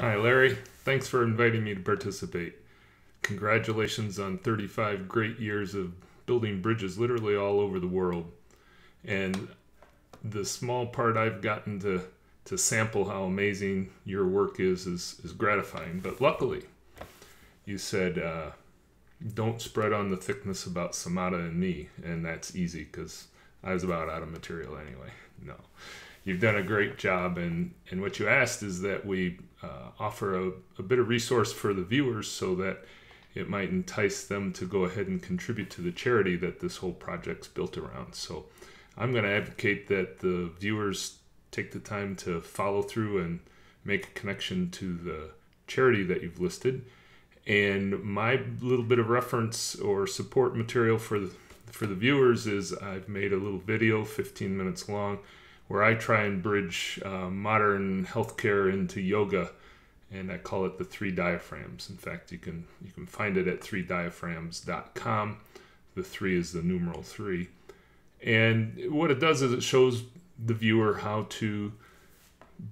Hi, Larry. Thanks for inviting me to participate. Congratulations on 35 great years of building bridges literally all over the world. And the small part I've gotten to, to sample how amazing your work is, is, is gratifying. But luckily, you said, uh, don't spread on the thickness about Samata and me. And that's easy because I was about out of material anyway. No. You've done a great job. And, and what you asked is that we uh, offer a, a bit of resource for the viewers so that it might entice them to go ahead and contribute to the charity that this whole project's built around. So I'm going to advocate that the viewers take the time to follow through and make a connection to the charity that you've listed. And my little bit of reference or support material for the, for the viewers is I've made a little video, 15 minutes long, where I try and bridge uh, modern healthcare into yoga and I call it the three diaphragms. In fact, you can you can find it at 3diaphragms.com. The three is the numeral three. And what it does is it shows the viewer how to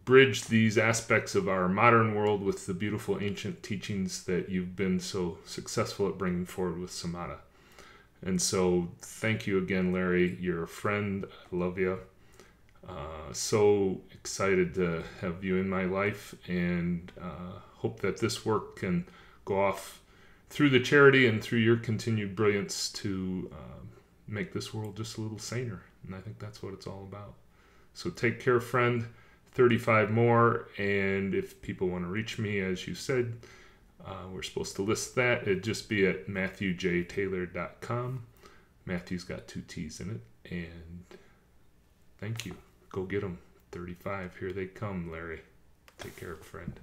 bridge these aspects of our modern world with the beautiful ancient teachings that you've been so successful at bringing forward with Samata. And so, thank you again, Larry. You're a friend. I love you. Uh, so excited to have you in my life and uh, hope that this work can go off through the charity and through your continued brilliance to uh, make this world just a little saner. And I think that's what it's all about. So take care, friend. 35 more. And if people want to reach me, as you said, uh, we're supposed to list that. It'd just be at matthewjtaylor.com. Matthew's got two T's in it. And thank you. Go get them. 35. Here they come, Larry. Take care, friend.